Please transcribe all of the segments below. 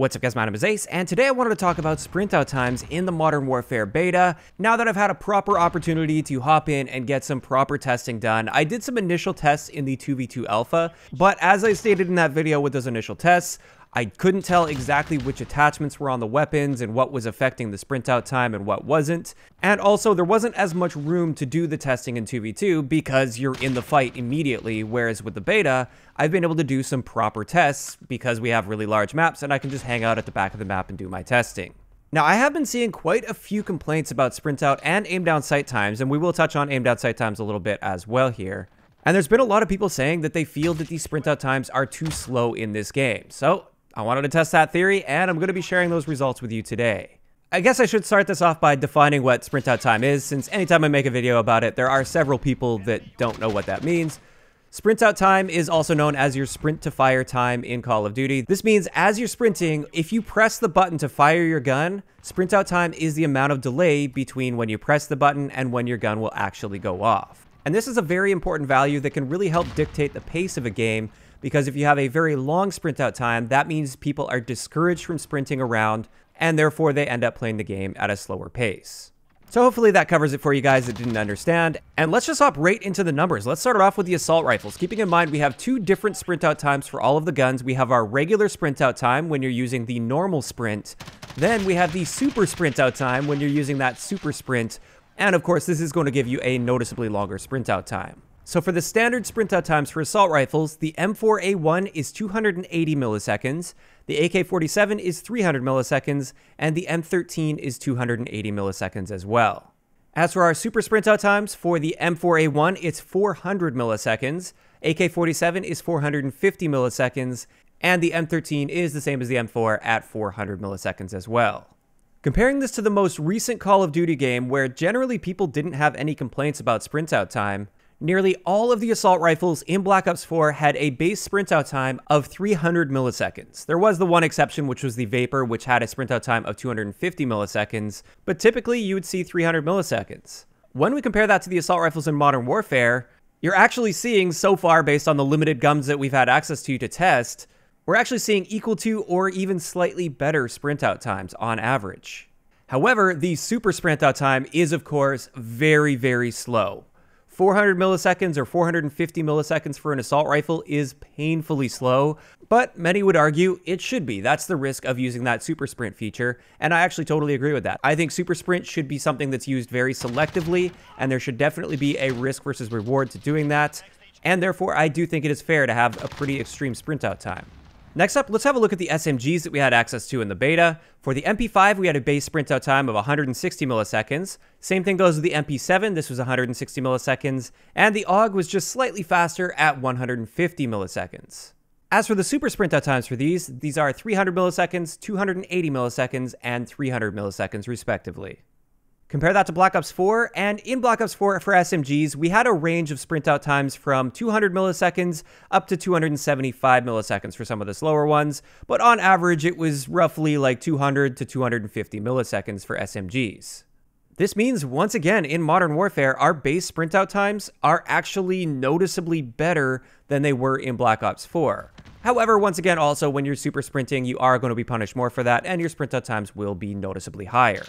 What's up guys, my name is Ace, and today I wanted to talk about sprint out times in the Modern Warfare beta. Now that I've had a proper opportunity to hop in and get some proper testing done, I did some initial tests in the 2v2 alpha, but as I stated in that video with those initial tests, I couldn't tell exactly which attachments were on the weapons and what was affecting the sprint out time and what wasn't. And also, there wasn't as much room to do the testing in 2v2 because you're in the fight immediately, whereas with the beta, I've been able to do some proper tests because we have really large maps and I can just hang out at the back of the map and do my testing. Now, I have been seeing quite a few complaints about sprint out and aim down sight times, and we will touch on aim down sight times a little bit as well here. And there's been a lot of people saying that they feel that these sprint out times are too slow in this game. So I wanted to test that theory, and I'm going to be sharing those results with you today. I guess I should start this off by defining what sprint out time is, since anytime I make a video about it, there are several people that don't know what that means. Sprint out time is also known as your sprint to fire time in Call of Duty. This means as you're sprinting, if you press the button to fire your gun, sprint out time is the amount of delay between when you press the button and when your gun will actually go off. And this is a very important value that can really help dictate the pace of a game because if you have a very long sprint out time, that means people are discouraged from sprinting around and therefore they end up playing the game at a slower pace. So hopefully that covers it for you guys that didn't understand. And let's just hop right into the numbers. Let's start off with the assault rifles. Keeping in mind we have two different sprint out times for all of the guns. We have our regular sprint out time when you're using the normal sprint. Then we have the super sprint out time when you're using that super sprint. And of course, this is going to give you a noticeably longer sprint out time. So for the standard sprint out times for assault rifles, the M4A1 is 280 milliseconds, the AK-47 is 300 milliseconds, and the M13 is 280 milliseconds as well. As for our super sprint out times, for the M4A1, it's 400 milliseconds, AK-47 is 450 milliseconds, and the M13 is the same as the M4 at 400 milliseconds as well. Comparing this to the most recent Call of Duty game, where generally people didn't have any complaints about sprint out time, Nearly all of the assault rifles in Black Ops 4 had a base sprint out time of 300 milliseconds. There was the one exception, which was the Vapor, which had a sprint out time of 250 milliseconds, but typically you would see 300 milliseconds. When we compare that to the assault rifles in Modern Warfare, you're actually seeing so far, based on the limited guns that we've had access to to test, we're actually seeing equal to or even slightly better sprint out times on average. However, the super sprint out time is, of course, very, very slow. 400 milliseconds or 450 milliseconds for an assault rifle is painfully slow, but many would argue it should be. That's the risk of using that super sprint feature, and I actually totally agree with that. I think super sprint should be something that's used very selectively, and there should definitely be a risk versus reward to doing that, and therefore I do think it is fair to have a pretty extreme sprint out time. Next up, let's have a look at the SMGs that we had access to in the beta. For the MP5, we had a base sprint out time of 160 milliseconds. Same thing goes with the MP7, this was 160 milliseconds, and the AUG was just slightly faster at 150 milliseconds. As for the super sprint out times for these, these are 300 milliseconds, 280 milliseconds, and 300 milliseconds respectively. Compare that to Black Ops 4, and in Black Ops 4 for SMGs, we had a range of sprint out times from 200 milliseconds up to 275 milliseconds for some of the slower ones, but on average it was roughly like 200 to 250 milliseconds for SMGs. This means, once again, in Modern Warfare, our base sprint out times are actually noticeably better than they were in Black Ops 4. However, once again, also, when you're super sprinting, you are going to be punished more for that, and your sprint out times will be noticeably higher.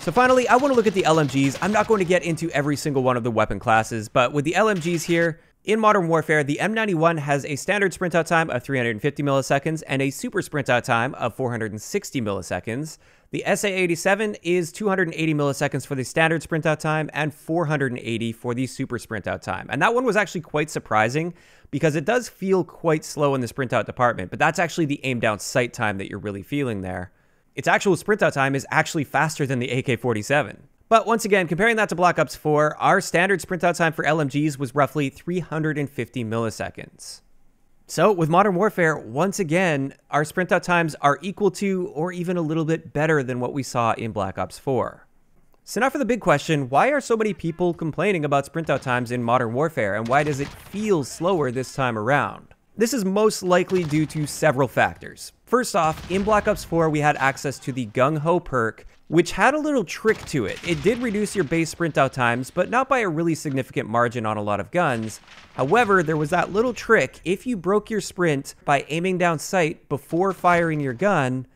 So finally, I want to look at the LMGs. I'm not going to get into every single one of the weapon classes, but with the LMGs here, in Modern Warfare, the M91 has a standard sprint out time of 350 milliseconds and a super sprint out time of 460 milliseconds. The SA87 is 280 milliseconds for the standard sprint out time and 480 for the super sprint out time. And that one was actually quite surprising because it does feel quite slow in the sprint out department, but that's actually the aim down sight time that you're really feeling there its actual sprint out time is actually faster than the AK-47. But once again, comparing that to Black Ops 4, our standard sprint out time for LMGs was roughly 350 milliseconds. So with Modern Warfare, once again, our sprint out times are equal to or even a little bit better than what we saw in Black Ops 4. So now for the big question, why are so many people complaining about sprint out times in Modern Warfare and why does it feel slower this time around? This is most likely due to several factors. First off, in Black Ops 4, we had access to the Gung Ho perk, which had a little trick to it. It did reduce your base sprint out times, but not by a really significant margin on a lot of guns. However, there was that little trick. If you broke your sprint by aiming down sight before firing your gun,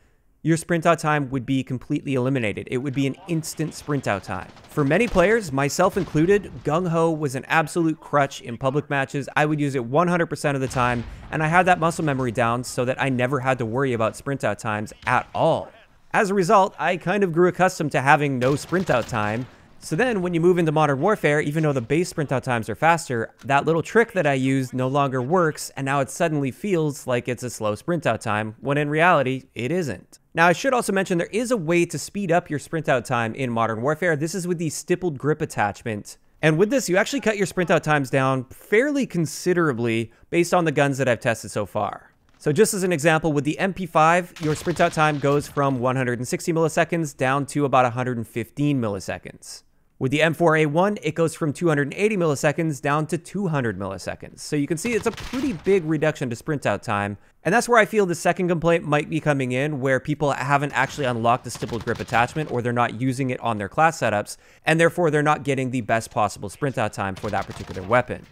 your sprint out time would be completely eliminated. It would be an instant sprint out time. For many players, myself included, Gung Ho was an absolute crutch in public matches. I would use it 100% of the time, and I had that muscle memory down so that I never had to worry about sprint out times at all. As a result, I kind of grew accustomed to having no sprint out time, so then when you move into Modern Warfare, even though the base sprint out times are faster, that little trick that I used no longer works, and now it suddenly feels like it's a slow sprint out time, when in reality, it isn't. Now, I should also mention there is a way to speed up your sprint out time in Modern Warfare. This is with the stippled grip attachment. And with this, you actually cut your sprint out times down fairly considerably based on the guns that I've tested so far. So just as an example, with the MP5, your sprint out time goes from 160 milliseconds down to about 115 milliseconds. With the M4A1, it goes from 280 milliseconds down to 200 milliseconds. So you can see it's a pretty big reduction to sprint out time. And that's where I feel the second complaint might be coming in, where people haven't actually unlocked the stippled grip attachment or they're not using it on their class setups, and therefore they're not getting the best possible sprint out time for that particular weapon.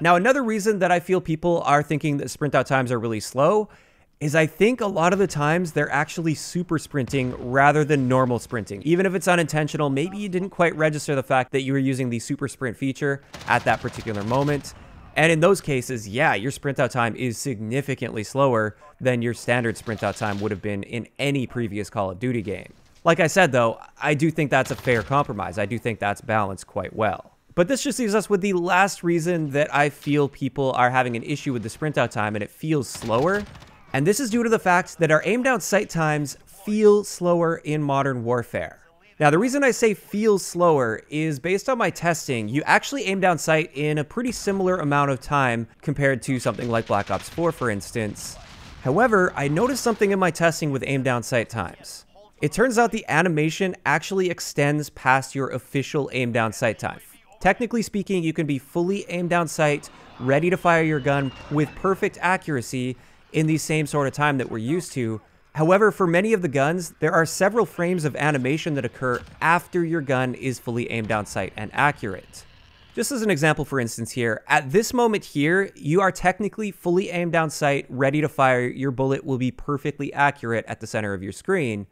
Now, another reason that I feel people are thinking that sprint out times are really slow is I think a lot of the times they're actually super sprinting rather than normal sprinting. Even if it's unintentional, maybe you didn't quite register the fact that you were using the super sprint feature at that particular moment. And in those cases, yeah, your sprint out time is significantly slower than your standard sprint out time would have been in any previous Call of Duty game. Like I said, though, I do think that's a fair compromise. I do think that's balanced quite well. But this just leaves us with the last reason that I feel people are having an issue with the sprint out time and it feels slower and this is due to the fact that our aim down sight times feel slower in Modern Warfare. Now, the reason I say feel slower is based on my testing, you actually aim down sight in a pretty similar amount of time compared to something like Black Ops 4, for instance. However, I noticed something in my testing with aim down sight times. It turns out the animation actually extends past your official aim down sight time. Technically speaking, you can be fully aim down sight, ready to fire your gun with perfect accuracy, in the same sort of time that we're used to. However, for many of the guns, there are several frames of animation that occur after your gun is fully aimed down sight and accurate. Just as an example, for instance, here, at this moment here, you are technically fully aimed down sight, ready to fire. Your bullet will be perfectly accurate at the center of your screen.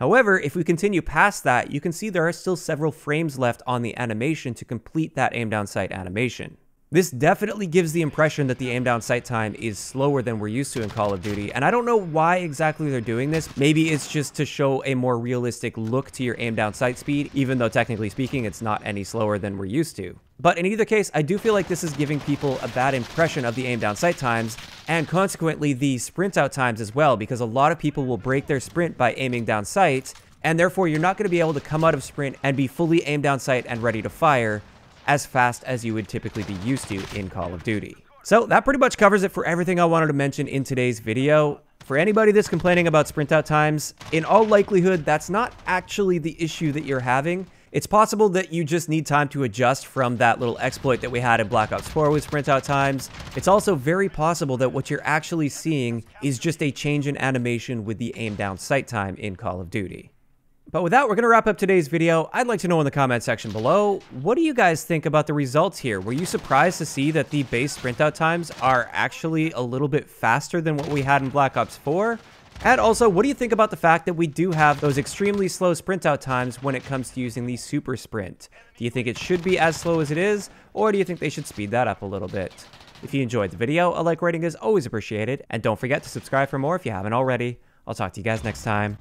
However, if we continue past that, you can see there are still several frames left on the animation to complete that aim down sight animation. This definitely gives the impression that the aim down sight time is slower than we're used to in Call of Duty, and I don't know why exactly they're doing this. Maybe it's just to show a more realistic look to your aim down sight speed, even though technically speaking, it's not any slower than we're used to. But in either case, I do feel like this is giving people a bad impression of the aim down sight times, and consequently the sprint out times as well, because a lot of people will break their sprint by aiming down sight, and therefore you're not going to be able to come out of sprint and be fully aimed down sight and ready to fire, as fast as you would typically be used to in Call of Duty. So that pretty much covers it for everything I wanted to mention in today's video. For anybody that's complaining about sprint out times, in all likelihood, that's not actually the issue that you're having. It's possible that you just need time to adjust from that little exploit that we had in Black Ops 4 with sprint out times. It's also very possible that what you're actually seeing is just a change in animation with the aim down sight time in Call of Duty. But with that, we're going to wrap up today's video. I'd like to know in the comment section below, what do you guys think about the results here? Were you surprised to see that the base sprint out times are actually a little bit faster than what we had in Black Ops 4? And also, what do you think about the fact that we do have those extremely slow sprint out times when it comes to using the super sprint? Do you think it should be as slow as it is, or do you think they should speed that up a little bit? If you enjoyed the video, a like rating is always appreciated, and don't forget to subscribe for more if you haven't already. I'll talk to you guys next time.